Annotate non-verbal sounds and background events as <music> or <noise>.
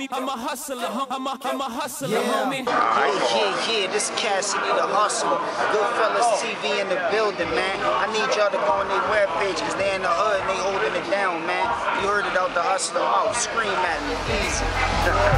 Me, I'm a hustler, I'm a, I'm a hustler, homie. Yeah, yeah, yeah, this Cassidy the hustler. GoodFellaz oh. TV in the building, man. I need y'all to go on their webpage because they in the hood and they holding it down, man. You heard it out the hustler mouth. Scream at me, easy. <laughs>